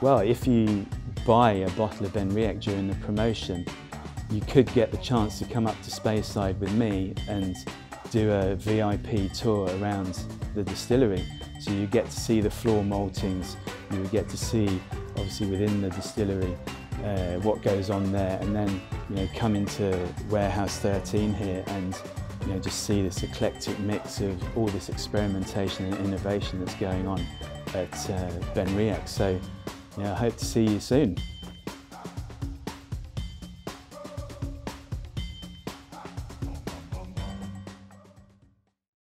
Well, if you buy a bottle of Benriach during the promotion, you could get the chance to come up to Speyside with me and do a VIP tour around the distillery. So you get to see the floor maltings, you get to see obviously within the distillery uh, what goes on there and then you know come into warehouse 13 here and you know just see this eclectic mix of all this experimentation and innovation that's going on at uh, Benriach. So yeah, I hope to see you soon.